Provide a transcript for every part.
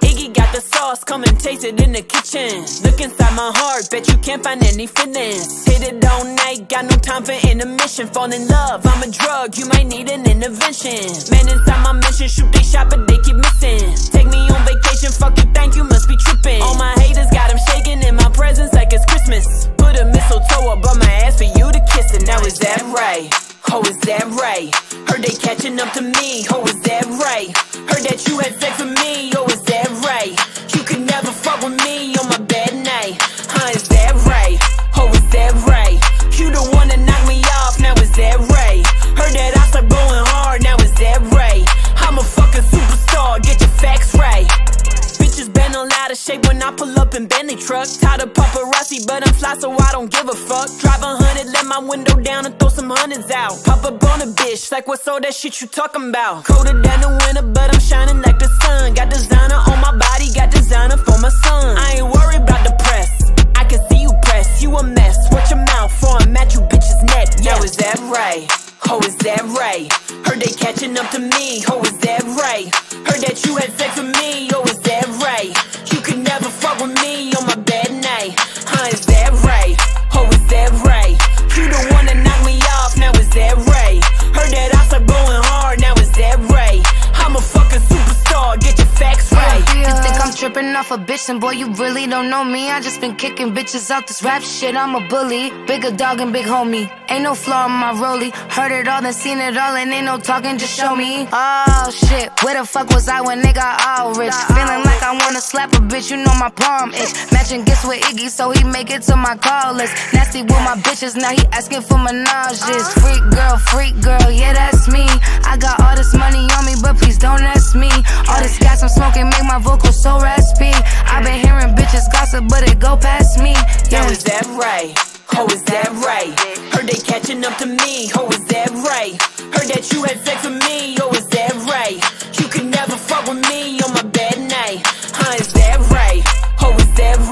Iggy got the sauce, come and taste it in the kitchen. Look inside my heart, bet you can't find any feelings. Hit it all night, got no time for intermission. Fall in love, I'm a drug, you might need an intervention. Man inside my mission, shoot they shot, but they keep missing. Take me on vacation, fuck you, think you is that right? Heard they catching up to me. Oh, is that right? Heard that you had sex with me. All out of shape when I pull up in Bentley truck. Tired of paparazzi, but I'm fly, so I don't give a fuck. Drive a hundred, let my window down and throw some hundreds out. Pop up on a bitch, like what's all that shit you talking about? Colder than the winter, but I'm shining like the sun. Got designer on my body, got designer for my son. I ain't worried about the press. I can see you press, you a mess. Watch your mouth, for I'm at you bitch's neck. Yo, is that right? Oh, is that right? Heard they catching up to me. Oh, is that right? Heard that you had sex with me. Huh, tripping off a bitch, and boy, you really don't know me. I just been kicking bitches out this rap shit. I'm a bully, bigger dog and big homie. Ain't no flaw in my rollie. Heard it all, then seen it all, and ain't no talking, just show me. Oh shit, where the fuck was I when they got all rich? Feeling like I wanna slap a bitch, you know my palm itch. Matching gifts with Iggy, so he make it to my call list. Nasty with my bitches, now he asking for menages. Freak girl, freak girl, yeah, that's me. I got all this money on me, but please don't ask me. All this gas I'm smoking make my vocals so raspy. I've been hearing bitches gossip, but it go past me. Yo, Yeah. is that right? Oh, is that right? Heard they catching up to me. Oh, is that right? Heard that you had sex with me. Oh, is that right? You could never fuck with me on my bad night. Huh, is that right? Oh, is that right?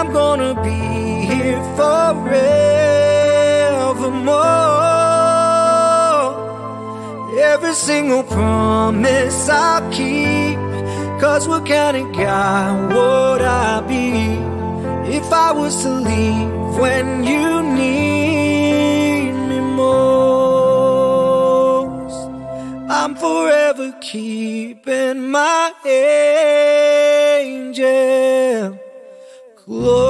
I'm gonna be here forevermore. Every single promise I'll keep. Cause what kind of guy would I be if I was to leave when you need me most? I'm forever keeping my angel close.